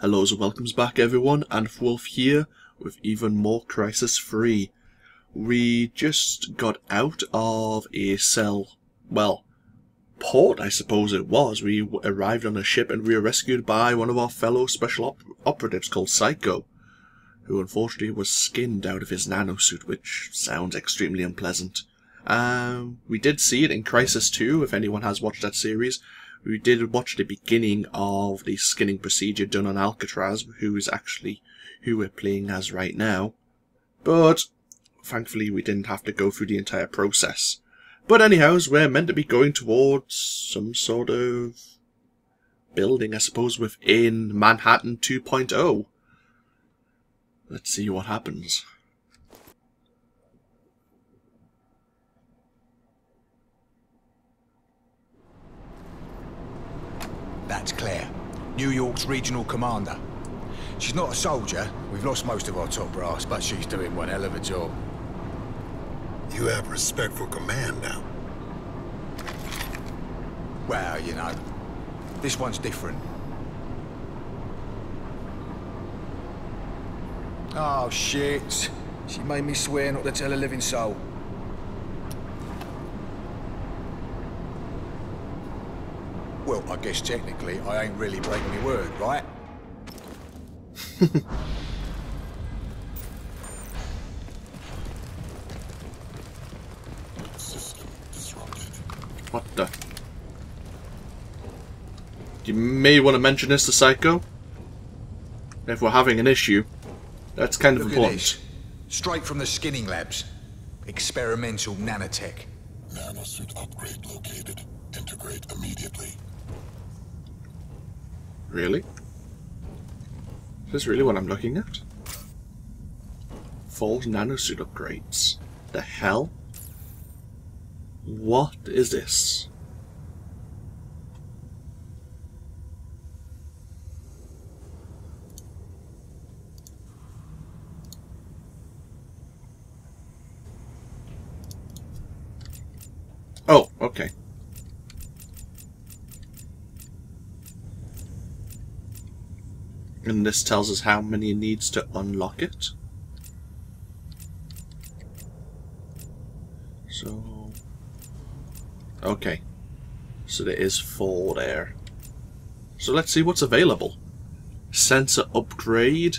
Hellos and welcomes back everyone, and Wolf here with even more Crysis 3. We just got out of a cell, well, port I suppose it was. We arrived on a ship and we were rescued by one of our fellow special op operatives called Psycho, who unfortunately was skinned out of his nanosuit, which sounds extremely unpleasant. Um, we did see it in Crysis 2, if anyone has watched that series, we did watch the beginning of the skinning procedure done on Alcatraz, who is actually who we're playing as right now. But thankfully we didn't have to go through the entire process. But anyhows, we're meant to be going towards some sort of building, I suppose, within Manhattan 2.0. Let's see what happens. That's Claire, New York's regional commander. She's not a soldier. We've lost most of our top brass, but she's doing one hell of a job. You have respect for command now. Well, you know, this one's different. Oh, shit. She made me swear not to tell a living soul. I guess technically I ain't really breaking my word, right? What the? You may want to mention this to Psycho. If we're having an issue, that's kind of Look at important. this. Straight from the skinning labs. Experimental nanotech. Nanosuit upgrade located. Integrate immediately. Really? Is this really what I'm looking at? False nanosuit upgrades. The hell? What is this? Oh, okay. And this tells us how many needs to unlock it. So... Okay. So there is four there. So let's see what's available. Sensor upgrade.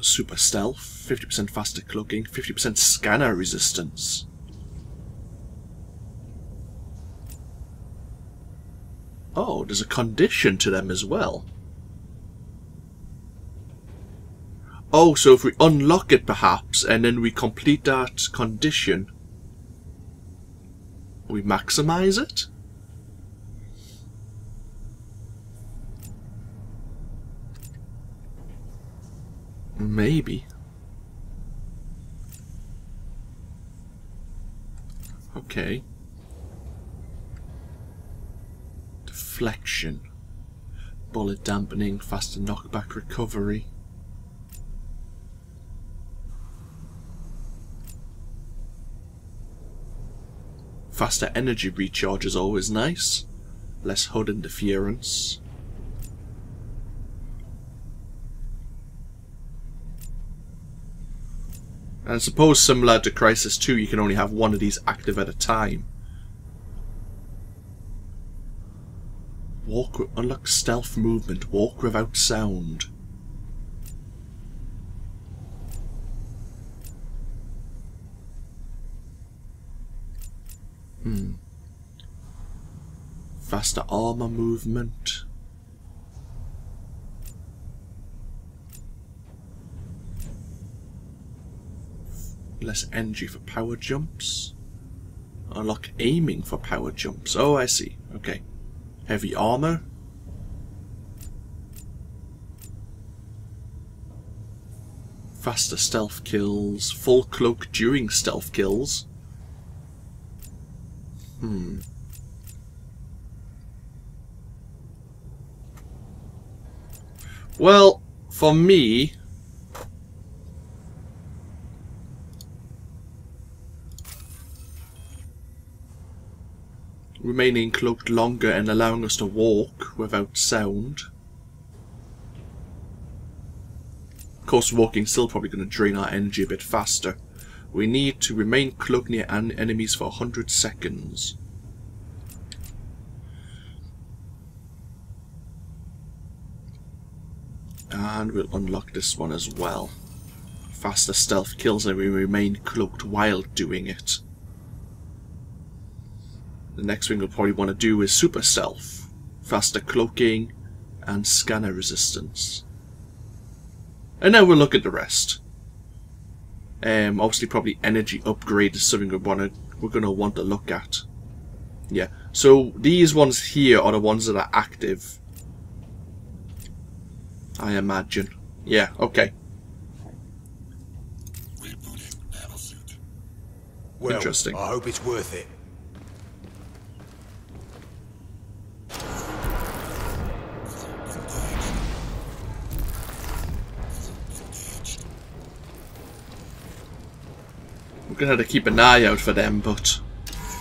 Super stealth, 50% faster cloaking, 50% scanner resistance. Oh, there's a condition to them as well. Oh, so if we unlock it perhaps, and then we complete that condition, we maximize it? Maybe. Okay. Deflection. Bullet dampening, faster knockback recovery. Faster energy recharge is always nice. Less HUD interference. And suppose similar to Crysis 2 you can only have one of these active at a time. Walk unlock stealth movement. Walk without sound. Hmm. Faster armor movement. Less energy for power jumps. Unlock aiming for power jumps. Oh, I see. Okay. Heavy armor. Faster stealth kills. Full cloak during stealth kills. Hmm. Well, for me, remaining cloaked longer and allowing us to walk without sound. Of course, walking still probably going to drain our energy a bit faster. We need to remain cloaked near en enemies for 100 seconds. And we'll unlock this one as well. Faster stealth kills and we remain cloaked while doing it. The next thing we'll probably want to do is super stealth. Faster cloaking and scanner resistance. And now we'll look at the rest. Um, obviously probably energy upgrade is something we wanna, we're going to want to look at. Yeah, so these ones here are the ones that are active. I imagine. Yeah, okay. Well, Interesting. I hope it's worth it. We're going to have to keep an eye out for them, but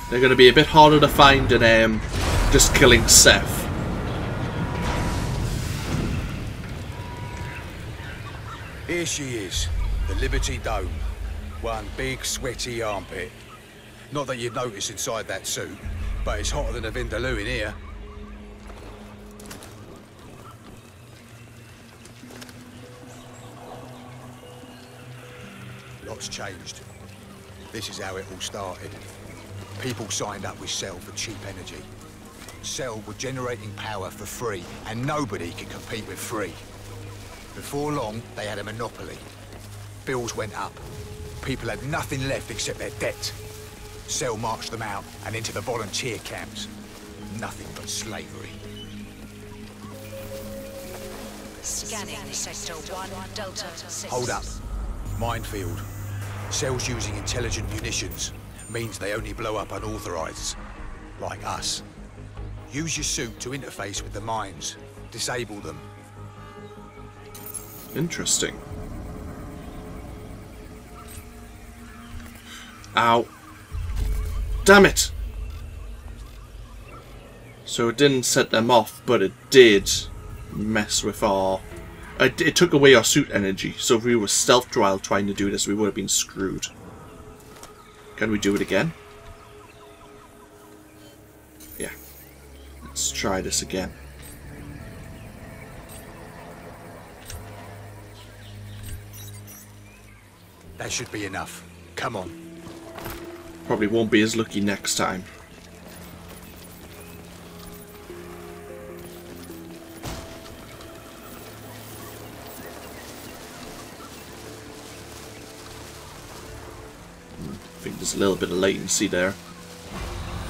they're going to be a bit harder to find than um, just killing Ceph. Here she is, the Liberty Dome. One big sweaty armpit. Not that you'd notice inside that suit, but it's hotter than a Vindaloo in here. Lots changed. This is how it all started. People signed up with Cell for cheap energy. Cell were generating power for free, and nobody could compete with free. Before long, they had a monopoly. Bills went up. People had nothing left except their debt. Cell marched them out and into the volunteer camps. Nothing but slavery. Scanning Sector 1 Delta 6. Hold up. Minefield. Cell's using intelligent munitions. Means they only blow up unauthorized. Like us. Use your suit to interface with the mines. Disable them. Interesting. Ow. Damn it! So it didn't set them off, but it did mess with our... Uh, it, it took away our suit energy, so if we were stealth while trying to do this, we would have been screwed. Can we do it again? Yeah. Let's try this again. That should be enough. Come on. Probably won't be as lucky next time. A little bit of latency there.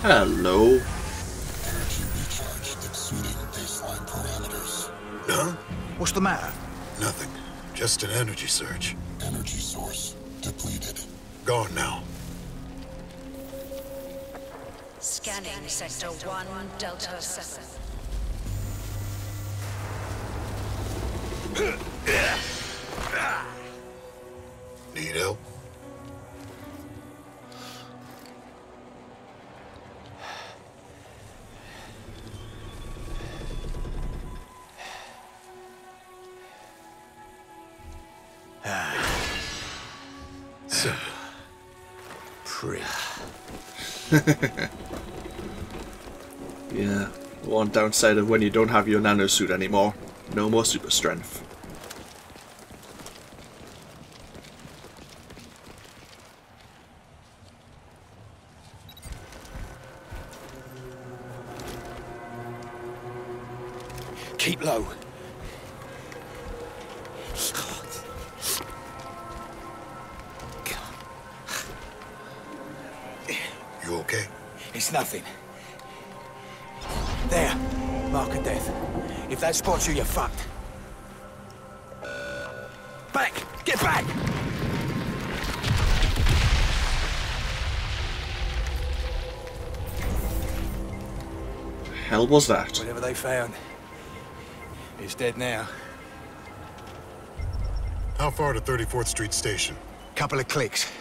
Hello. Energy recharge exceeding baseline parameters. Huh? What's the matter? Nothing. Just an energy surge. Energy source depleted. Gone now. Scanning Sector 1 Delta 7. Need help? Yeah. One downside of when you don't have your nano suit anymore. No more super strength. You, you're fucked. Back! Get back! Hell was that? Whatever they found. It's dead now. How far to 34th Street Station? Couple of clicks.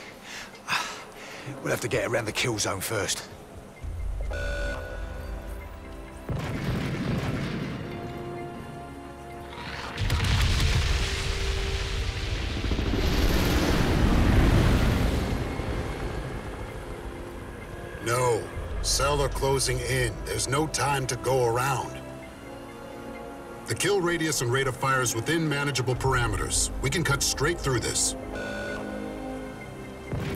We'll have to get around the kill zone first. Closing in. There's no time to go around. The kill radius and rate of fire is within manageable parameters. We can cut straight through this.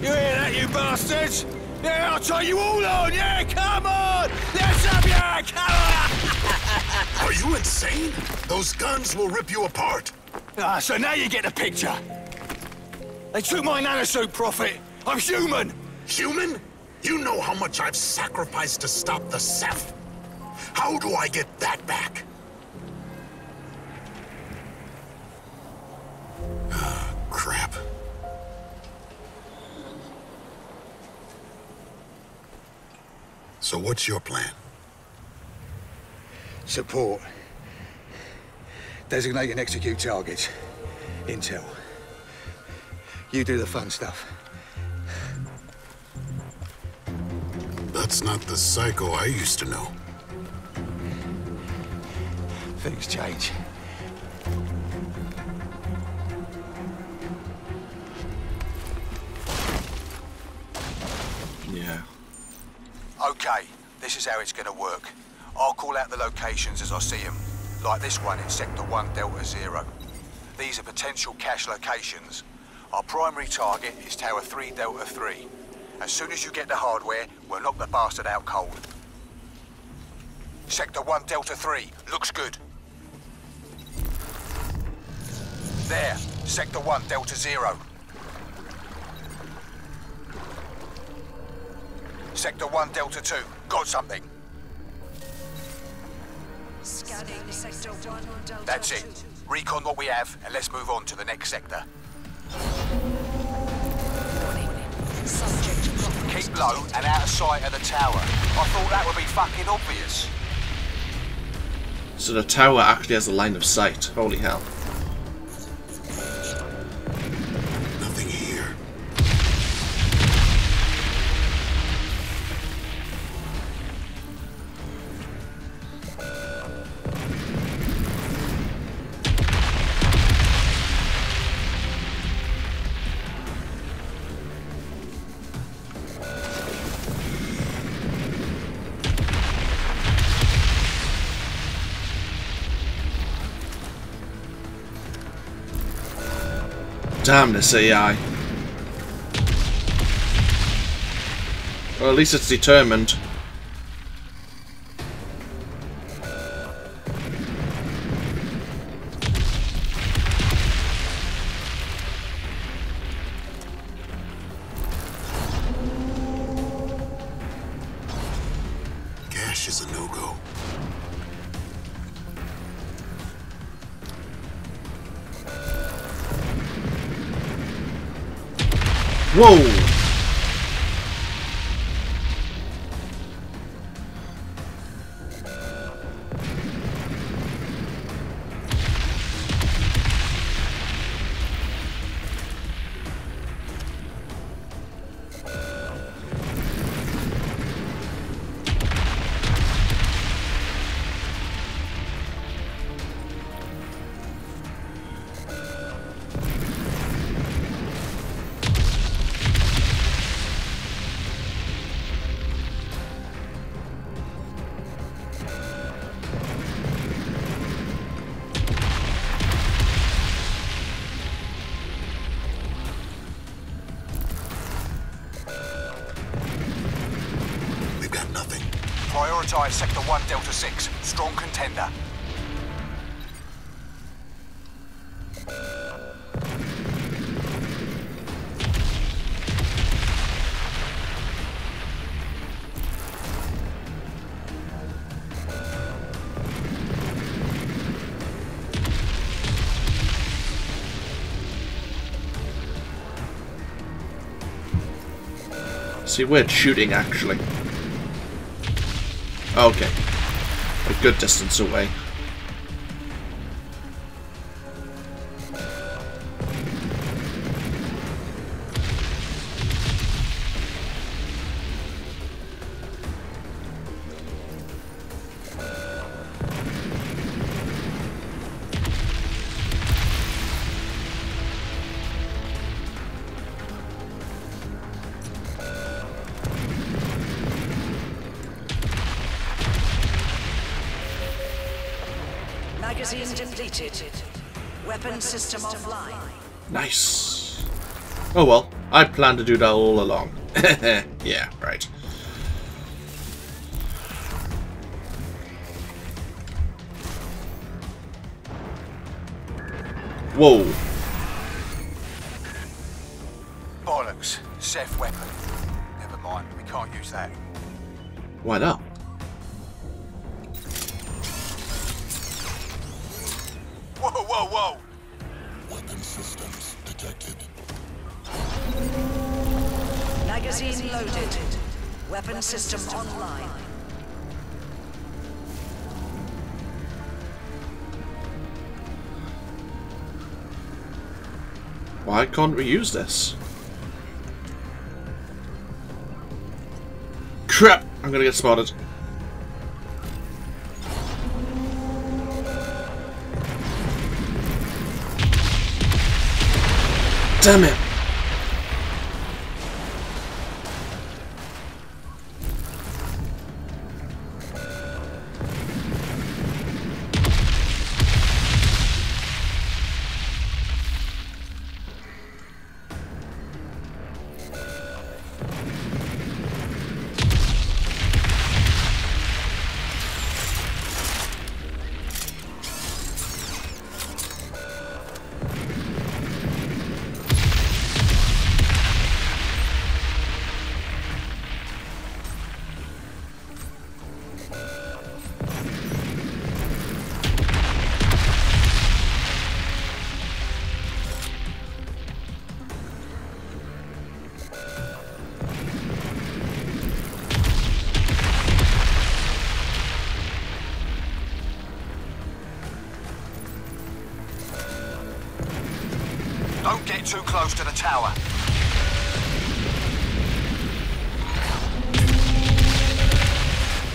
You hear that, you bastards? Yeah, I'll tie you all on! Yeah, come on! Let's have ya! Come on! Are you insane? Those guns will rip you apart. Ah, so now you get the picture. They took my nanosuit, Prophet. I'm human. Human? You know how much I've sacrificed to stop the Ceph. How do I get that back? Crap. So what's your plan? Support. Designate and execute targets. Intel. You do the fun stuff. That's not the psycho I used to know. Things change. Yeah. Okay, this is how it's gonna work. I'll call out the locations as I see them, like this one in Sector 1 Delta Zero. These are potential cache locations. Our primary target is Tower 3 Delta 3. As soon as you get the hardware, we'll knock the bastard out cold. Sector 1 Delta 3, looks good. There, Sector 1 Delta Zero. Sector 1 Delta 2, got something. Scanning sector 1 Delta That's it. Recon what we have, and let's move on to the next sector. Low and out of sight of the tower. I thought that would be fucking obvious. So the tower actually has a line of sight. Holy hell. Damn this AI. Or at least it's determined. Prioritize Sector 1 Delta 6. Strong contender. See, we're shooting actually. Okay. A good distance away. Magazine depleted. Weapon system offline. Nice. Oh well, I planned to do that all along. yeah, right. Whoa. Bollocks. Ceph weapon. Never mind, we can't use that. Why not? Can't reuse this? Crap! I'm gonna get spotted. Damn it!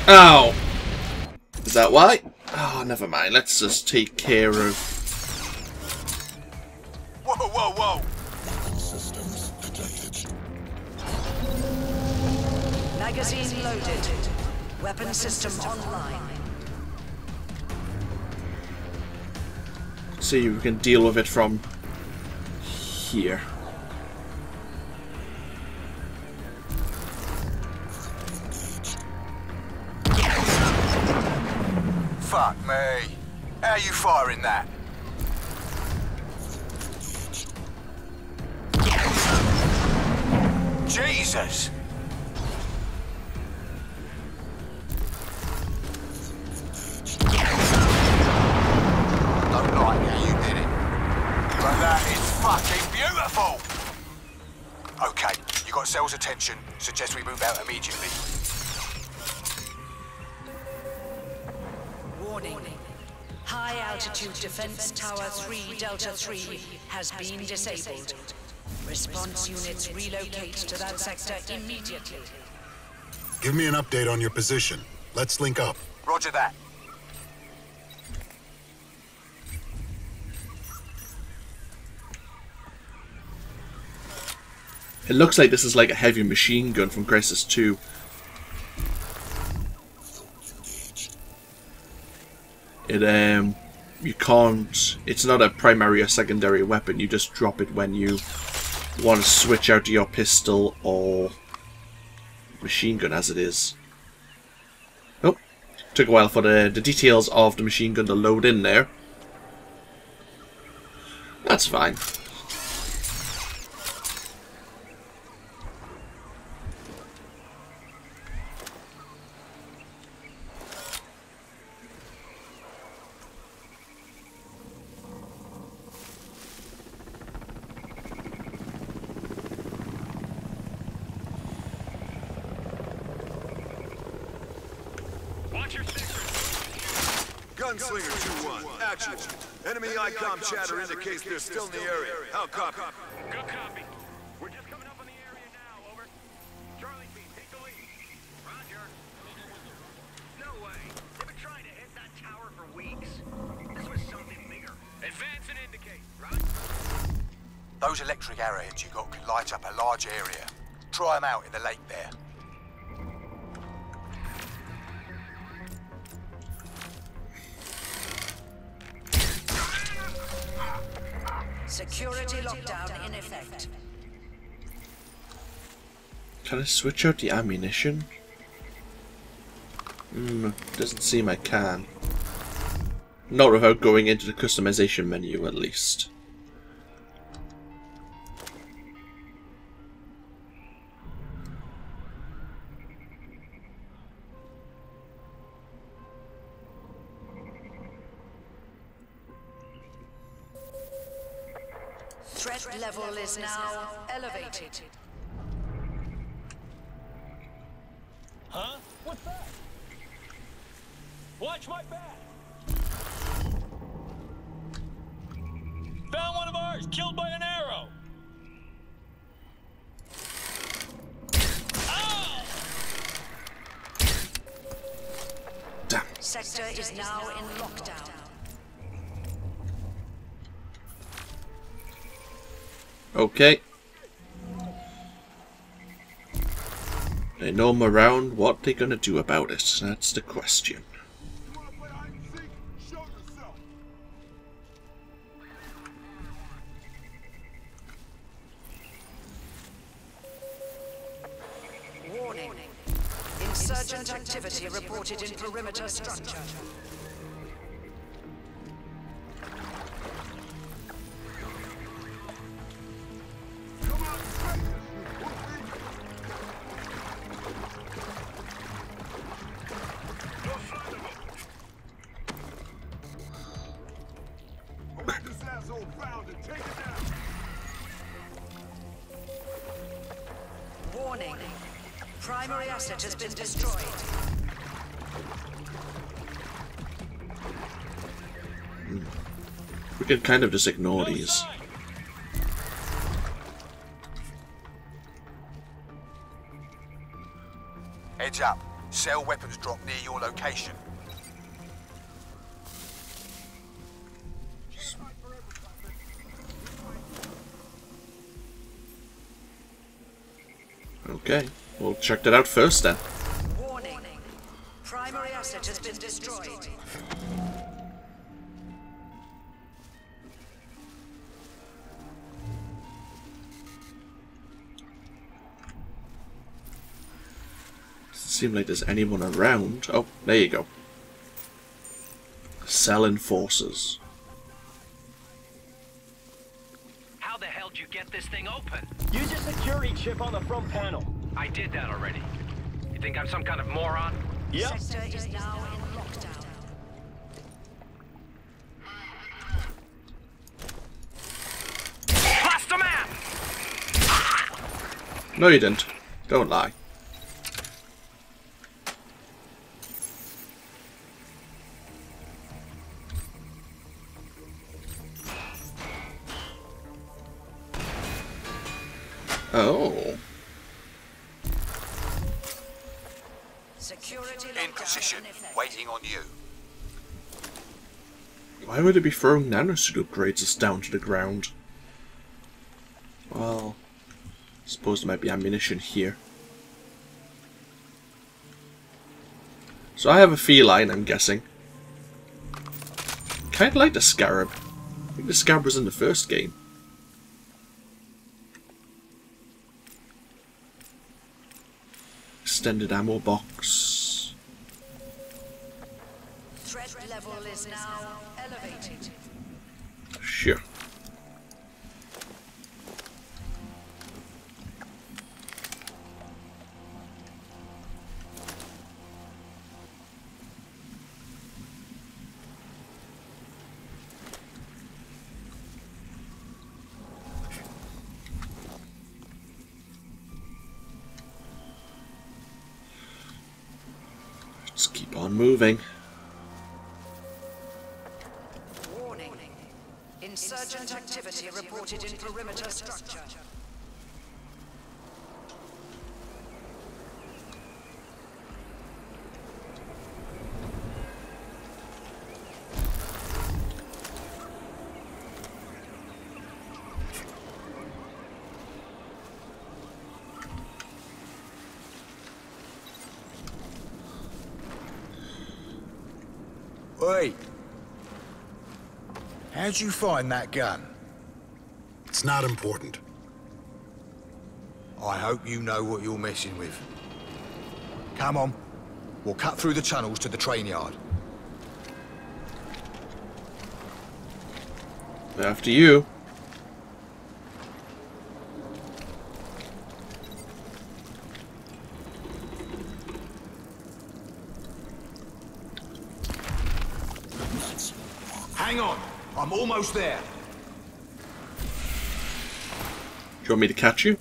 Ow! Is that why? Oh, never mind. Let's just take care of... Whoa, whoa, whoa! Weapon systems detected. Magazine loaded. Weapon system online. See if we can deal with it from here. Fuck me. How are you firing that? Jesus! Don't like how you did it. But that is fucking beautiful! Okay, you got Cell's attention. Suggest we move out immediately. Warning. High altitude defense tower 3 Delta 3 has been disabled. Response units relocate to that sector immediately. Give me an update on your position. Let's link up. Roger that. It looks like this is like a heavy machine gun from Crysis 2. It, um, you can't, it's not a primary or secondary weapon, you just drop it when you want to switch out to your pistol or machine gun as it is. Oh, took a while for the, the details of the machine gun to load in there. That's fine. Chatter indicates they're still in the area. How copy? Good copy. We're just coming up on the area now, over. Charlie team, take the lead. Roger. No way. They've been trying to hit that tower for weeks. This was something bigger. Advance and indicate. Roger. Those electric arrowheads you got can light up a large area. Try them out in the lake there. Can I switch out the ammunition? Hmm, doesn't seem I can. Not without going into the customization menu at least. Damn. Sector is now in lockdown. Okay. They know I'm around, what they gonna do about it? That's the question. Perimeter kind of just ignore No these. sign. Heads up. Cell weapons drop near your location. Okay, we'll check that out first then. Warning. Primary asset has been destroyed. Seem like there's anyone around. Oh, there you go. Cell enforcers. How the hell did you get this thing open? Use your security chip on the front panel. I did that already. You think I'm some kind of moron? Yep. Sector is now in lockdown. Bust the! No, you didn't. Don't lie. Position, waiting on you. Why would it be throwing nanosuit upgrades us down to the ground? Well, I suppose there might be ammunition here. So I have a feline, I'm guessing. Kinda like the Scarab. I think the Scarab was in the first game. Extended ammo box. Sure. Reported in perimeter structure. Wait. How'd you find that gun? It's not important. I hope you know what you're messing with. Come on. We'll cut through the tunnels to the train yard. After you. Hang on. I'm almost there. Do you want me to catch you?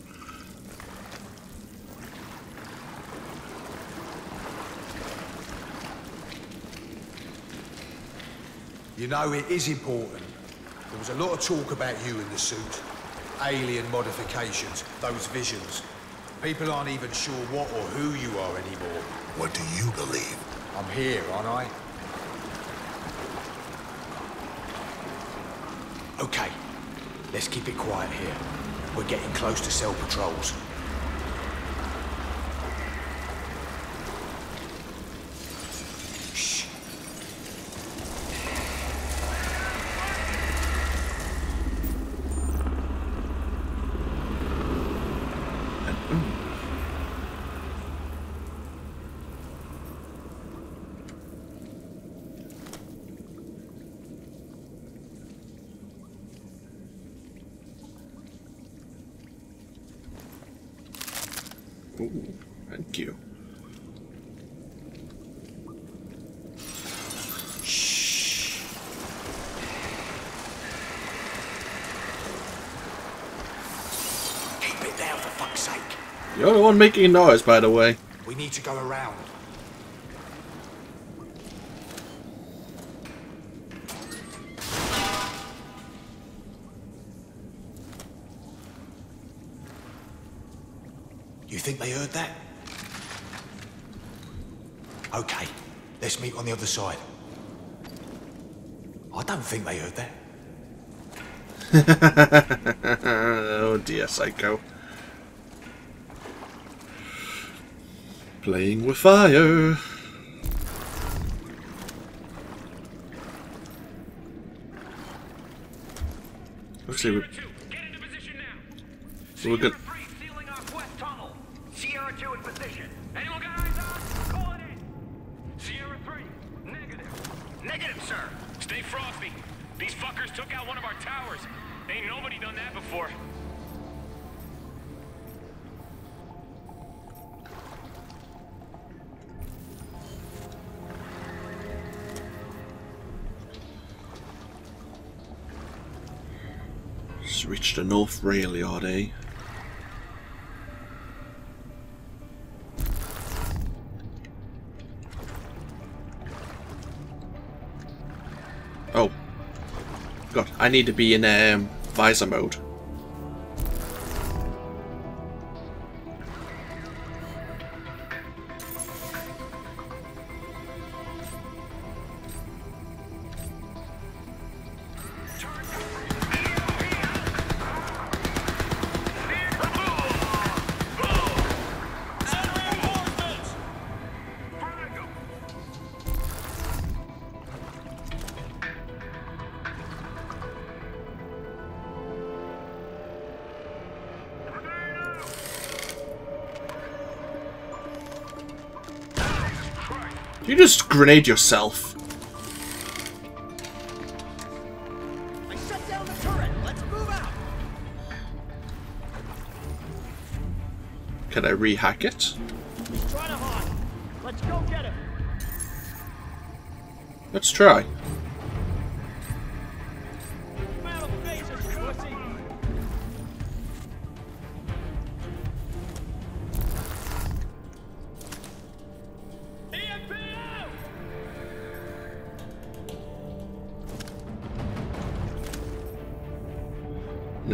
You know, it is important. There was a lot of talk about you in the suit. Alien modifications, those visions. People aren't even sure what or who you are anymore. What do you believe? I'm here, aren't I? Okay, let's keep it quiet here. We're getting close to cell patrols. Shh. Ooh, thank you. Keep it there for fuck's sake. You're the one making noise, by the way. We need to go around. You think they heard that? Okay, let's meet on the other side. I don't think they heard that. oh dear, Psycho. Playing with fire. Looks like we- Sierra 2, get into position now. So we're good. Sierra 3 sealing off west tunnel. Sierra 2 in position. Anyone got eyes on? Call it in. Sierra 3, negative. Negative, sir. Stay frosty. These fuckers took out one of our towers. Ain't nobody done that before. The North Rail Yard, eh? Oh. God, I need to be in um, visor mode. You just grenade yourself. I shut down the turret. Let's move out. Can I rehack it? He's trying to hide. Let's go get him. Let's try.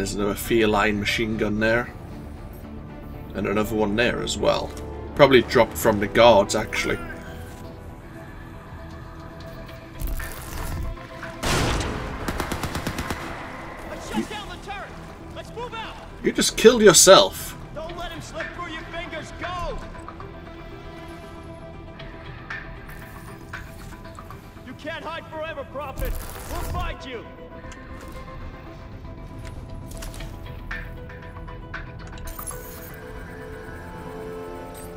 There's another feline machine gun there. And another one there as well. Probably dropped from the guards, actually. I shut down the turret. Let's move out. You just killed yourself. Don't let him slip through your fingers. Go. You can't hide forever, Prophet. We'll find you.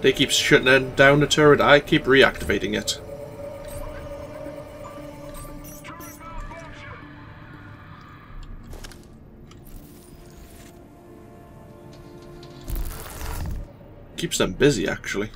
They keep shutting down the turret, I keep reactivating it. Keeps them busy, actually.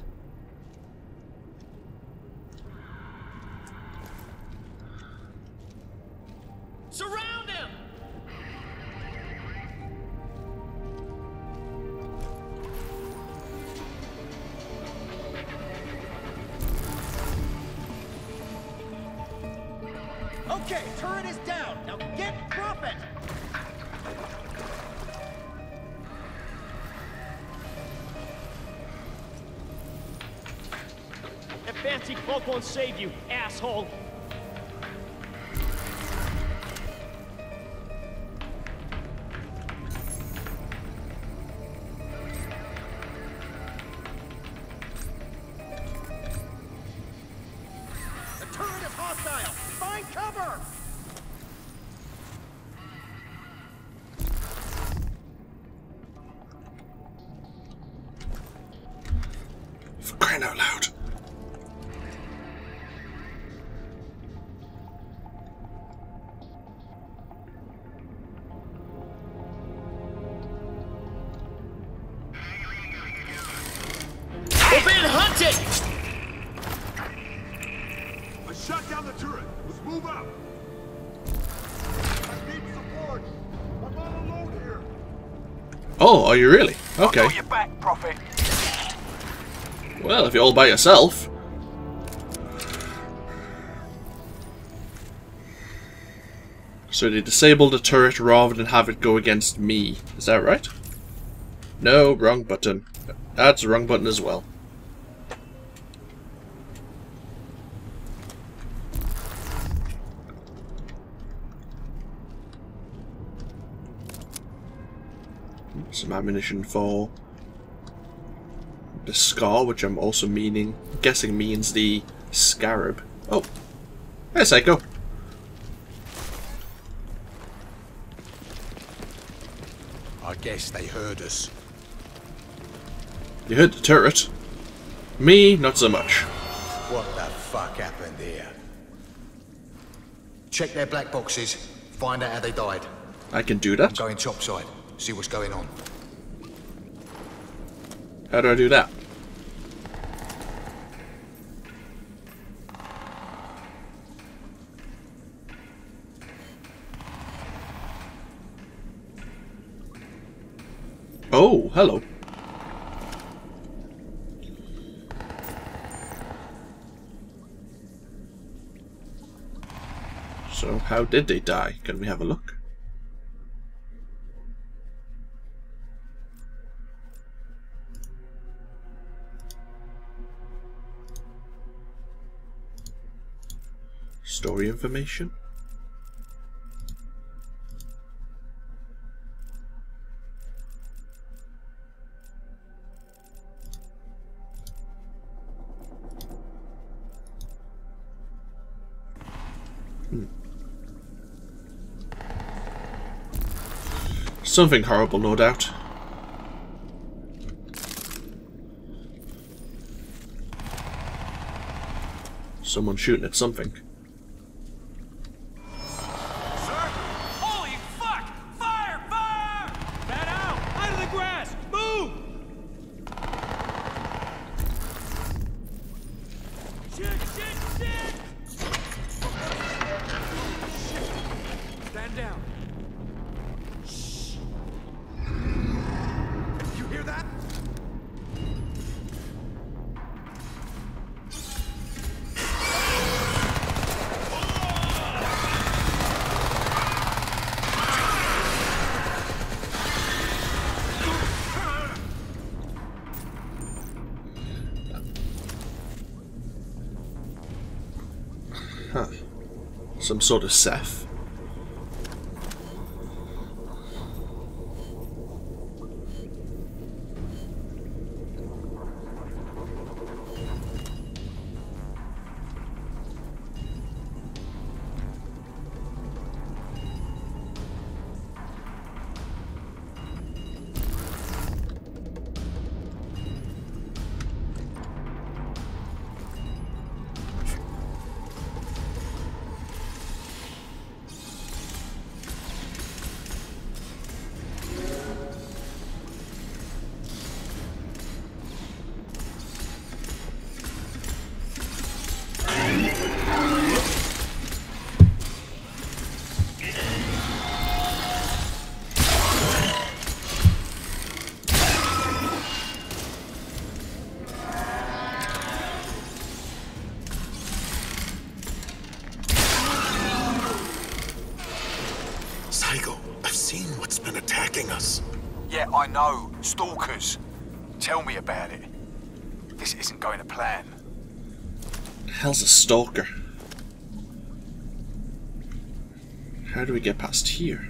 Are you really? Okay. Back, Well, if you're all by yourself. So they disabled the turret rather than have it go against me. Is that right? No, wrong button. That's the wrong button as well. Some ammunition for the scar, which I'm also meaning, guessing means the scarab. Oh, hey Psycho. I guess they heard us. You heard the turret. Me, not so much. What the fuck happened here? Check their black boxes. Find out how they died. I can do that. Go in topside. See what's going on. How do I do that? Oh, hello. So, how did they die? Can we have a look? Information? Hmm. Something horrible, no doubt. Someone shooting at something. Sort of Ceph. Stalker? How do we get past here?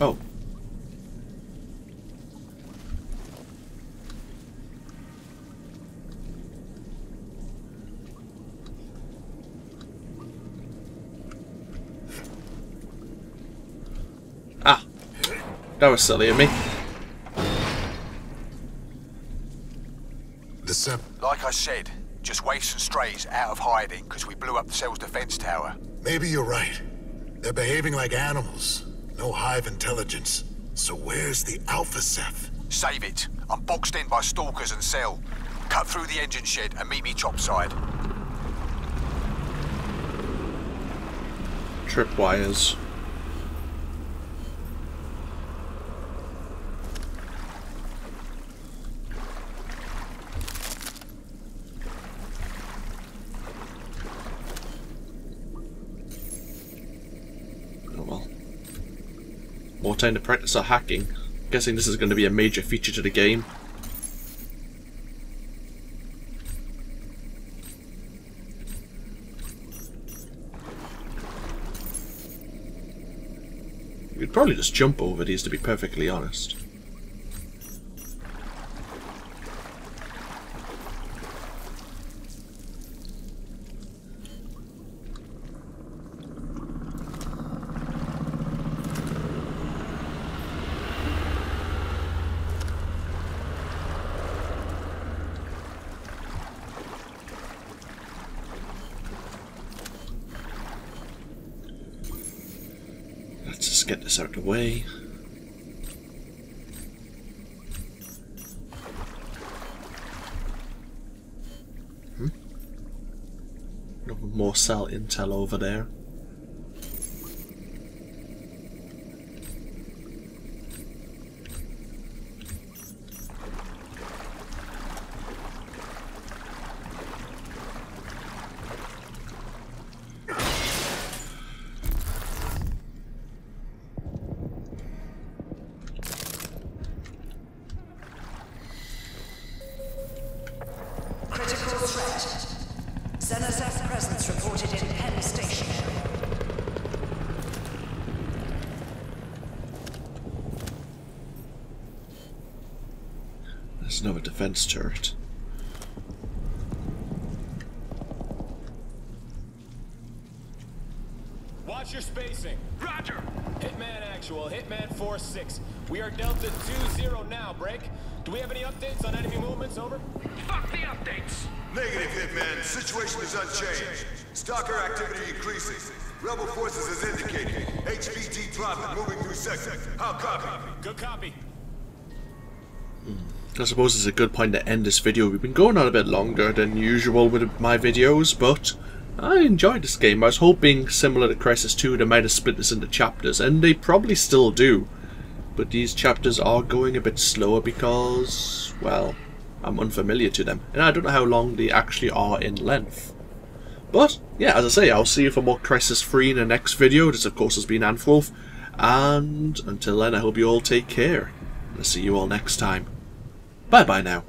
Oh. Ah. That was silly of me. The Ceph... Like I said, just waifs and strays out of hiding because we blew up the cell's defense tower. Maybe you're right. They're behaving like animals. No hive intelligence. So where's the Alpha Ceph? Save it. I'm boxed in by stalkers and cell. Cut through the engine shed and meet me topside. Tripwires. Oh well. More time to practice our hacking. Guessing this is going to be a major feature to the game. We'd probably just jump over these to be perfectly honest. Let's just get out the way. Hmm? No more cell intel over there. Critical threat. Presence reported in Penn Station. There's another defense turret. Watch your spacing. Roger! Hitman actual, Hitman 4-6. We are Delta 2-0 now, break. Do we have any updates on enemy movements, over? Situation is unchanged. Stalker activity increasing. Rebel forces as indicated. HVT droplet moving through sector. How copy? Good copy. Hmm. I suppose it's a good point to end this video. We've been going on a bit longer than usual with my videos, but I enjoyed this game. I was hoping, similar to Crysis 2, they might have split this into chapters, and they probably still do. But these chapters are going a bit slower because, well, I'm unfamiliar to them, and I don't know how long they actually are in length. But, yeah, as I say, I'll see you for more Crysis 3 in the next video. This, of course, has been AnthWolf, and until then, I hope you all take care. And I'll see you all next time. Bye bye now.